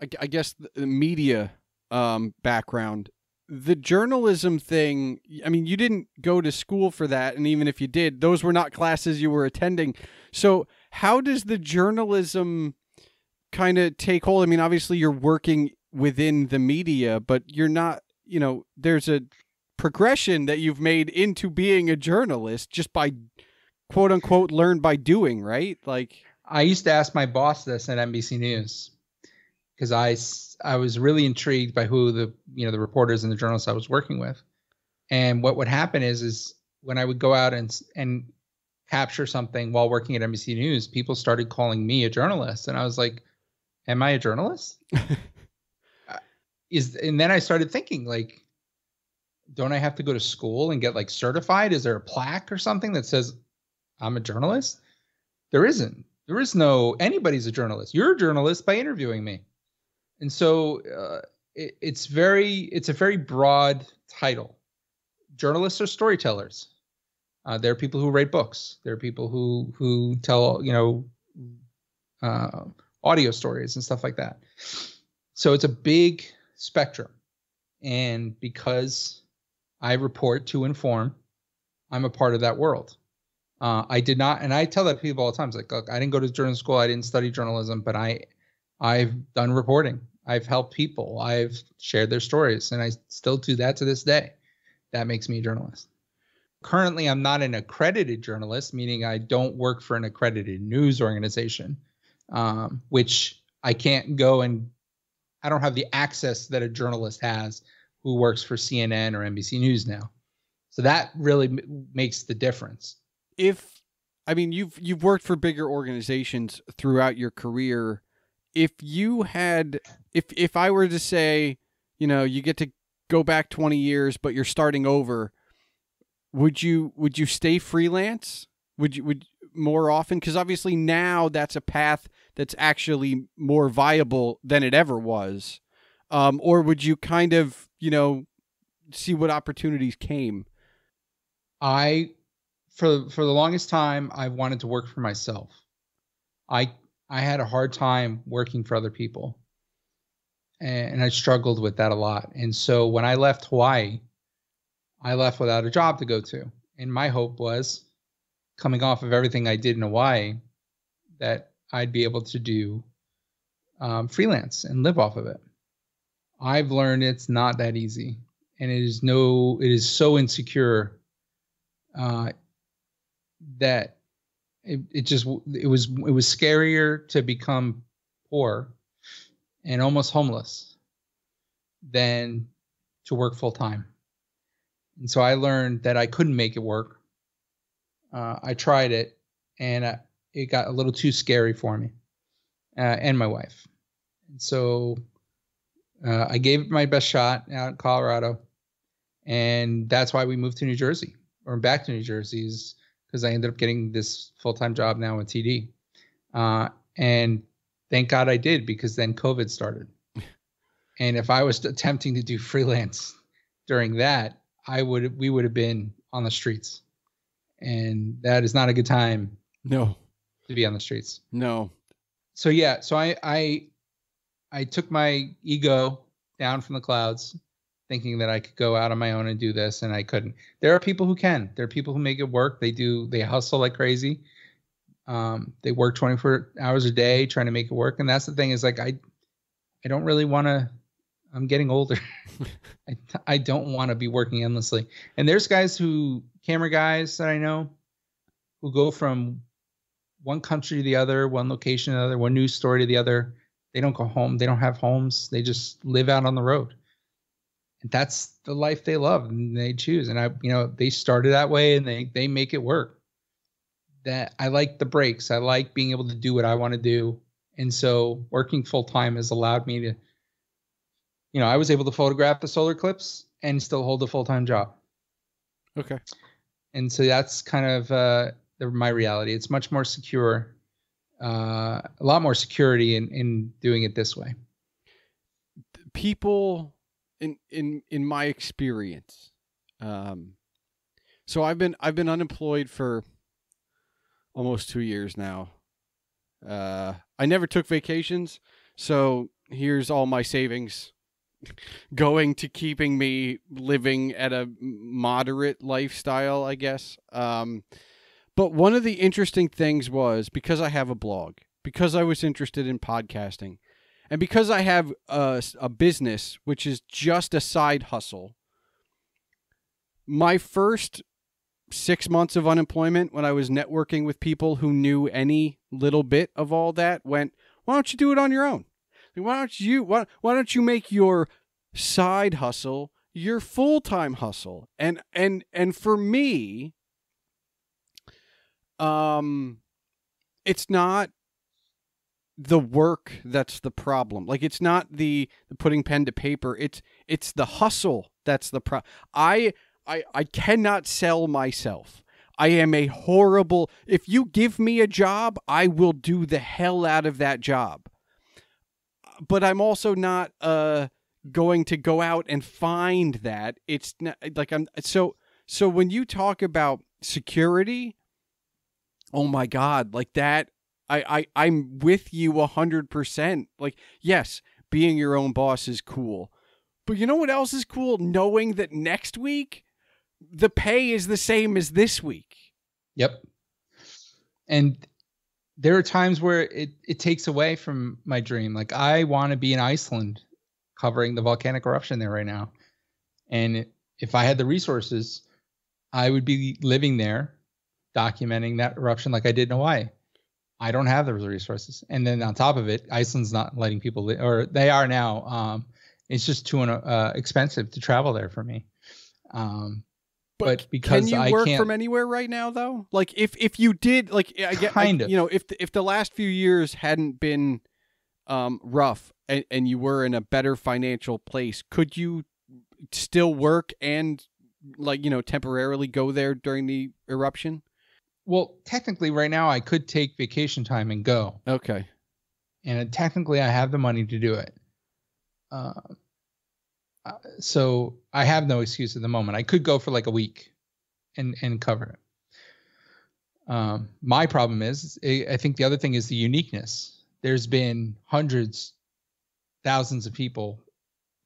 I, I guess, the media um, background. The journalism thing. I mean, you didn't go to school for that, and even if you did, those were not classes you were attending. So, how does the journalism kind of take hold? I mean, obviously, you're working within the media, but you're not. You know, there's a progression that you've made into being a journalist just by quote unquote learn by doing, right? Like. I used to ask my boss this at NBC News because I I was really intrigued by who the you know the reporters and the journalists I was working with, and what would happen is is when I would go out and and capture something while working at NBC News, people started calling me a journalist, and I was like, "Am I a journalist?" [laughs] Uh, is and then I started thinking like, don't I have to go to school and get like certified? Is there a plaque or something that says I'm a journalist? There isn't. There is no anybody's a journalist. You're a journalist by interviewing me. And so uh, it, it's very it's a very broad title. Journalists are storytellers. Uh, there are people who write books. There are people who who tell you know uh, audio stories and stuff like that. So it's a big spectrum, and because I report to inform, I'm a part of that world. Uh, I did not, and I tell that people all the time. It's like, look, I didn't go to journalism school. I didn't study journalism, but I, I've done reporting. I've helped people. I've shared their stories, and I still do that to this day. That makes me a journalist. Currently, I'm not an accredited journalist, meaning I don't work for an accredited news organization, um, which I can't go and I don't have the access that a journalist has who works for CNN or NBC News now. So that really m- makes the difference. If I mean you've you've worked for bigger organizations throughout your career, if you had if if I were to say, you know, you get to go back 20 years but you're starting over, would you would you stay freelance? Would you would more often cuz obviously now that's a path that's actually more viable than it ever was. Um, or would you kind of, you know, see what opportunities came? I for for the longest time I wanted to work for myself. I I had a hard time working for other people. And, I struggled with that a lot. And so when I left Hawaii, I left without a job to go to. And my hope was coming off of everything I did in Hawaii that I'd be able to do um, freelance and live off of it. I've learned it's not that easy, and it is no, it is so insecure uh, that it, just it was it was scarier to become poor and almost homeless than to work full time. And so I learned that I couldn't make it work. Uh, I tried it, and uh, it got a little too scary for me uh, and my wife. And so uh, I gave it my best shot out in Colorado, and that's why we moved to New Jersey or back to New Jersey is because I ended up getting this full time job now at TD. Uh, and thank God I did because then COVID started. [laughs] and if I was attempting to do freelance during that, I would we would have been on the streets, and that is not a good time. No, to be on the streets. No. So yeah, so I I I took my ego down from the clouds, thinking that I could go out on my own and do this, and I couldn't. There are people who can. There are people who make it work. They do. They hustle like crazy. Um, they work 24 hours a day trying to make it work, and that's the thing is like I, I don't really want to. I'm getting older. [laughs] I I don't want to be working endlessly. And there's guys who camera guys that I know, who go from one country to the other, one location to the other, one news story to the other. They don't go home. They don't have homes. They just live out on the road. That's the life they love and they choose. And I, you know, they started that way and they they make it work. That I like the breaks. I like being able to do what I want to do. And so working full time has allowed me to, you know, I was able to photograph the solar eclipse and still hold a full time job. Okay. And so that's kind of uh, my reality. It's much more secure, uh, a lot more security in in doing it this way. People, in in in my experience, um, so I've been I've been unemployed for almost two years now. Uh, I never took vacations, so here's all my savings [laughs] going to keeping me living at a moderate lifestyle, I guess. Um, but one of the interesting things was because I have a blog, because I was interested in podcasting, and because I have a, a business which is just a side hustle, my first six months of unemployment when I was networking with people who knew any little bit of all that went, why don't you do it on your own? Why don't you why, why don't you make your side hustle your full-time hustle? And and and for me, um it's not the work that's the problem. Like it's not the, the putting pen to paper. It's it's the hustle that's the pro i i i cannot sell myself. I am a horrible if you give me a job i will do the hell out of that job. But i'm also not uh going to go out and find that. It's not, like I'm so so when you talk about security, oh my god, like that I I I'm with you a 100%. Like yes, being your own boss is cool. But you know what else is cool? Knowing that next week the pay is the same as this week. Yep. And there are times where it, it takes away from my dream. Like I want to be in Iceland covering the volcanic eruption there right now. And if I had the resources, I would be living there documenting that eruption like I did in Hawaii. I don't have those resources. And then on top of it, Iceland's not letting people li- or they are now. Um, it's just too uh, expensive to travel there for me. Um, but, but, because can you I work from anywhere right now though? Like if if you did like I get Kind like, of. you know if the, if the last few years hadn't been um rough and, and you were in a better financial place, could you still work and like you know temporarily go there during the eruption? Well, technically, right now I could take vacation time and go, Okay. and technically I have the money to do it. Uh, uh, so I have no excuse at the moment. I could go for like a week, and and cover it. Um, my problem is, I I think the other thing is the uniqueness. There's been hundreds, thousands of people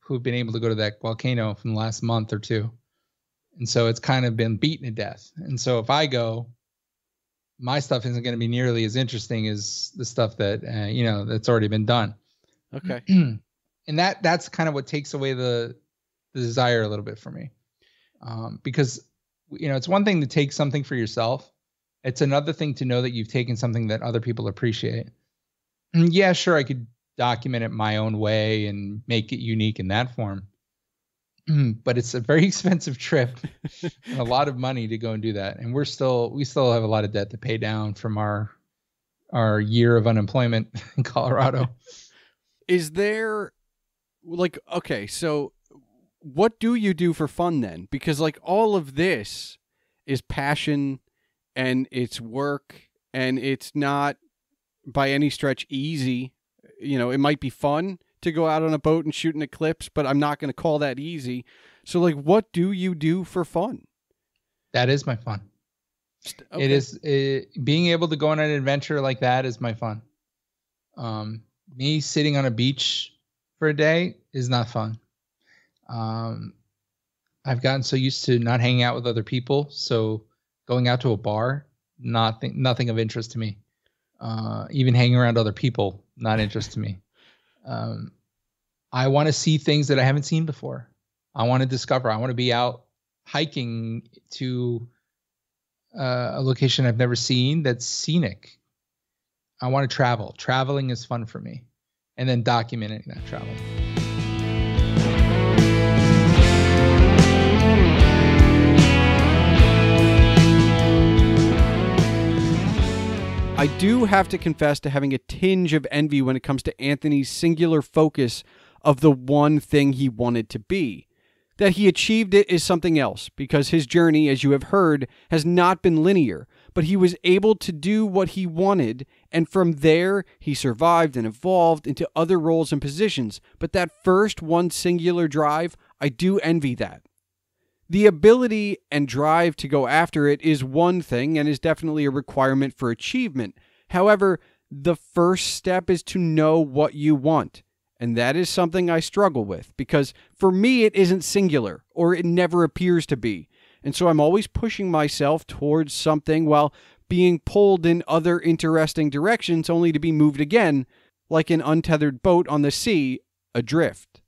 who've been able to go to that volcano from the last month or two, and so it's kind of been beaten to death. And so if I go, my stuff isn't going to be nearly as interesting as the stuff that uh, you know that's already been done. Okay. [clears throat] and that that's kind of what takes away the the desire a little bit for me. Um, because you know it's one thing to take something for yourself. It's another thing to know that you've taken something that other people appreciate. And yeah sure i could document it my own way and make it unique in that form [clears throat] but it's a very [laughs] expensive trip and a lot of money to go and do that and we're still we still have a lot of debt to pay down from our our year of unemployment [laughs] in colorado Is there like okay, so what do you do for fun then? Because like all of this is passion and it's work and it's not by any stretch easy. You know, it might be fun to go out on a boat and shoot an eclipse, but I'm not going to call that easy. So like what do you do for fun? that is my fun St- It okay. is uh being able to go on an adventure like that is my fun. Um, me sitting on a beach for a day is not fun. Um, I've gotten so used to not hanging out with other people, so going out to a bar, nothing, nothing of interest to me. Uh, even hanging around other people, not interest to me. Um, I want to see things that I haven't seen before. I want to discover. I want to be out hiking to uh, a location I've never seen that's scenic. I want to travel. Traveling is fun for me. And then documenting that travel. I do have to confess to having a tinge of envy when it comes to Anthony's singular focus of the one thing he wanted to be. That he achieved it is something else, because his journey, as you have heard, has not been linear, but he was able to do what he wanted, and from there he survived and evolved into other roles and positions. But that first one singular drive, I do envy that. The ability and drive to go after it is one thing and is definitely a requirement for achievement. However, the first step is to know what you want. And that is something I struggle with because for me, it isn't singular or it never appears to be. And so I'm always pushing myself towards something while being pulled in other interesting directions only to be moved again, like an untethered boat on the sea adrift.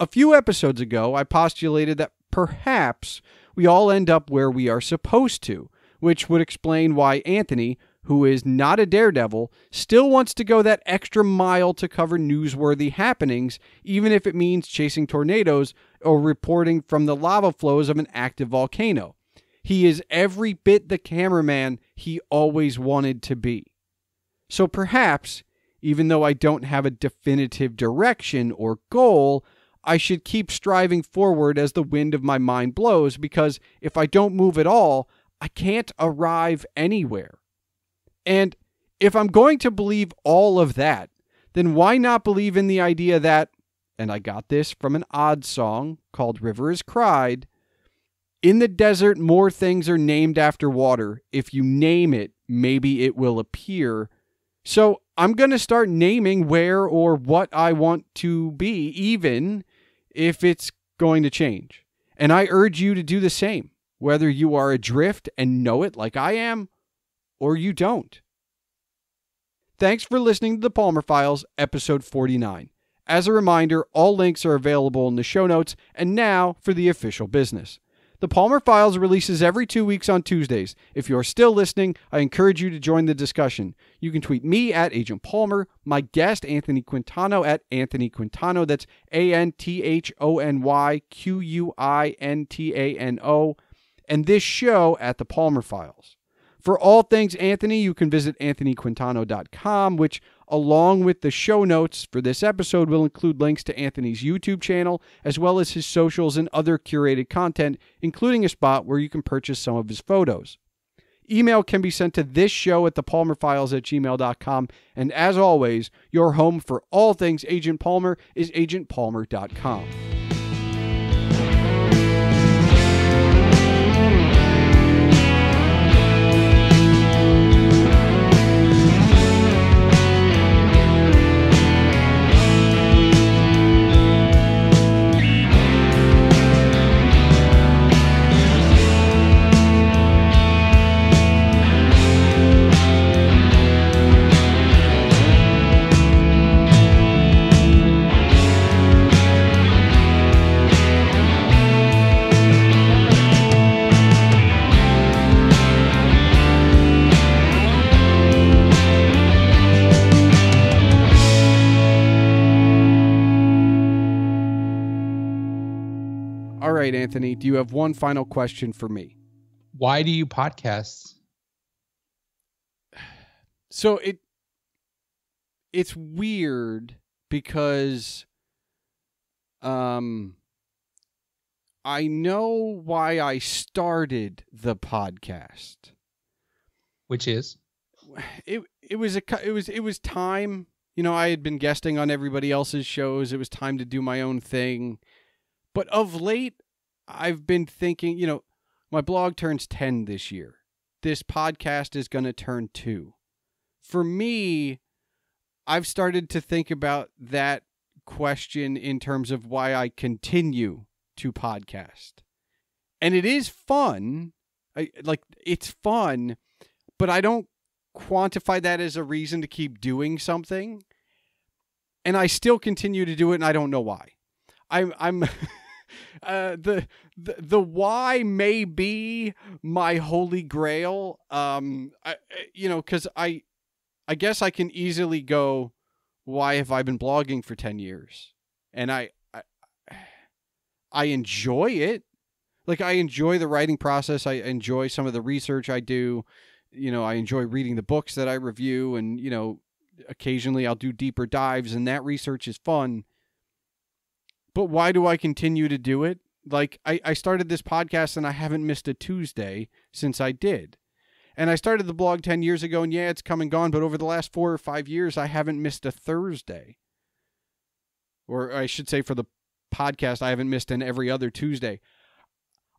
A few episodes ago, I postulated that perhaps we all end up where we are supposed to, which would explain why Anthony, who is not a daredevil, still wants to go that extra mile to cover newsworthy happenings, even if it means chasing tornadoes or reporting from the lava flows of an active volcano. He is every bit the cameraman he always wanted to be. So perhaps, even though I don't have a definitive direction or goal, I should keep striving forward as the wind of my mind blows because if I don't move at all, I can't arrive anywhere. And if I'm going to believe all of that, then why not believe in the idea that, and I got this from an odd song called River Has Cried. In the desert, more things are named after water. If you name it, maybe it will appear. So I'm going to start naming where or what I want to be, even if it's going to change. And I urge you to do the same, whether you are adrift and know it like I am, or you don't. Thanks for listening to the Palmer Files, episode 49. As a reminder, all links are available in the show notes, and now for the official business. The Palmer Files releases every two weeks on Tuesdays. If you're still listening, I encourage you to join the discussion. You can tweet me at Agent Palmer, my guest Anthony Quintano at Anthony Quintano. That's A N T H O N Y Q U I N T A N O, and this show at the Palmer Files. For all things Anthony, you can visit anthonyquintano.com, which, along with the show notes for this episode, will include links to Anthony's YouTube channel, as well as his socials and other curated content, including a spot where you can purchase some of his photos. Email can be sent to this show at thepalmerfiles at gmail.com. And as always, your home for all things Agent Palmer is agentpalmer.com. Anthony, do you have one final question for me? Why do you podcasts? [sighs] So it it's weird because um I know why I started the podcast. Which is It it was a it was it was time. You know, I had been guesting on everybody else's shows. It was time to do my own thing. But of late, I've been thinking, you know, my blog turns 10 this year. This podcast is going to turn 2. For me, I've started to think about that question in terms of why I continue to podcast. And it is fun. I like it's fun, but I don't quantify that as a reason to keep doing something. And I still continue to do it and I don't know why. I'm I'm [laughs] uh, the, the the why may be my holy grail. Um, I, you know, because I, I guess I can easily go, why have I been blogging for ten years? And I, I, I enjoy it. Like I enjoy the writing process. I enjoy some of the research I do. You know, I enjoy reading the books that I review, and you know, occasionally I'll do deeper dives, and that research is fun but why do I continue to do it? Like I, I started this podcast and I haven't missed a Tuesday since I did. And I started the blog 10 years ago and yeah, it's come and gone, but over the last four or five years, I haven't missed a Thursday. Or I should say for the podcast, I haven't missed an every other Tuesday.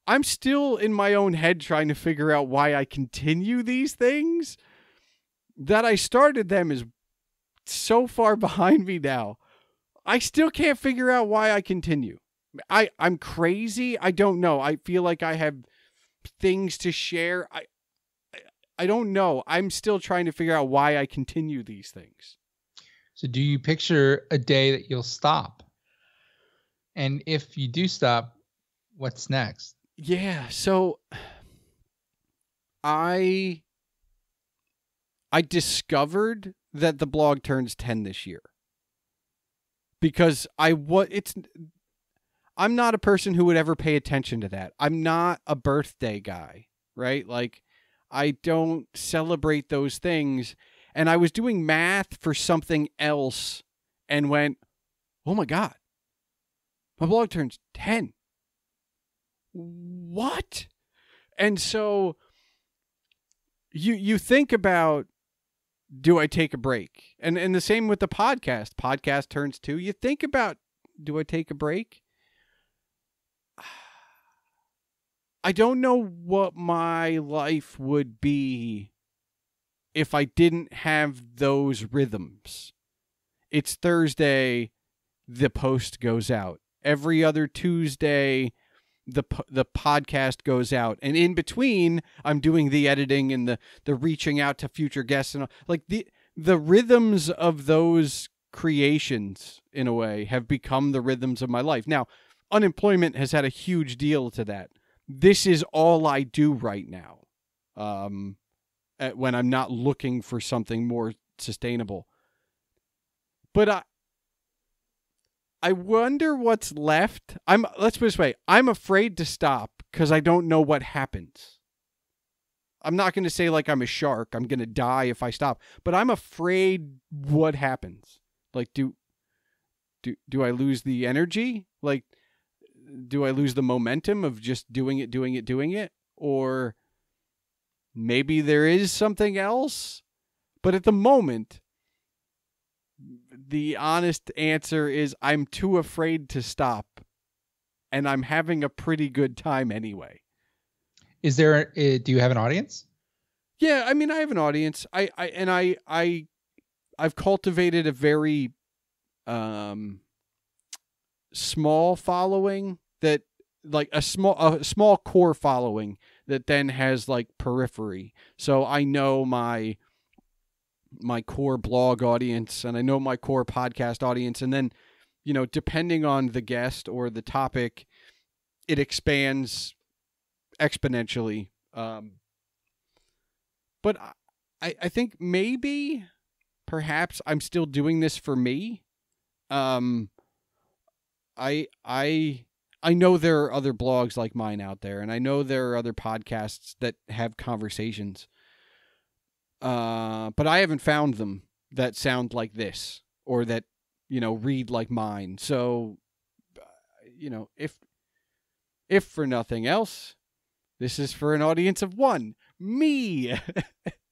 I'm still in my own head trying to figure out why I continue these things. That I started them is so far [laughs] behind me now. I still can't figure out why I continue. I I'm crazy. I don't know. I feel like I have things to share. I I- don't know. I'm still trying to figure out why I continue these things. so do you picture a day that you'll stop? And if you do stop, what's next? Yeah, so I I discovered that the blog turns 10 this year. Because I what it's I'm not a person who would ever pay attention to that. I'm not a birthday guy, right? Like I don't celebrate those things and I was doing math for something else and went, "Oh my god. My blog turns 10." what and so you you think about do i take a break and and the same with the podcast podcast turns two you think about do I take a break? [sighs] I don't know what my life would be if I didn't have those rhythms. It's Thursday, the post goes out. Every other Tuesday, the the podcast goes out, and in between, I'm doing the editing and the the reaching out to future guests and like the the rhythms of those creations in a way have become the rhythms of my life. Now, unemployment has had a huge deal to that. This is all I do right now. Um, when I'm not looking for something more sustainable. But I I wonder what's left. I'm let's put this way. I'm afraid to stop because I don't know what happens. I'm not going to say like I'm a shark. I'm going to die if I stop, but I'm afraid what happens. Like do do do I lose the energy? Like do I lose the momentum of just doing it, doing it, doing it? Or maybe there is something else? But at the moment, the honest answer is I'm too afraid to stop. And I'm having a pretty good time anyway. Is there uh, do you have an audience? Yeah, I mean I have an audience. I, I and I I I've cultivated a very um small following that like a small a small core following that then has like periphery. So I know my my core blog audience and I know my core podcast audience and then you know depending on the guest or the topic it expands exponentially um but I I think maybe perhaps I'm still doing this for me um I I I know there are other blogs like mine out there, and I know there are other podcasts that have conversations. Uh, but I haven't found them that sound like this or that you know read like mine. So, uh, you know, if if for nothing else, this is for an audience of one, me. [laughs]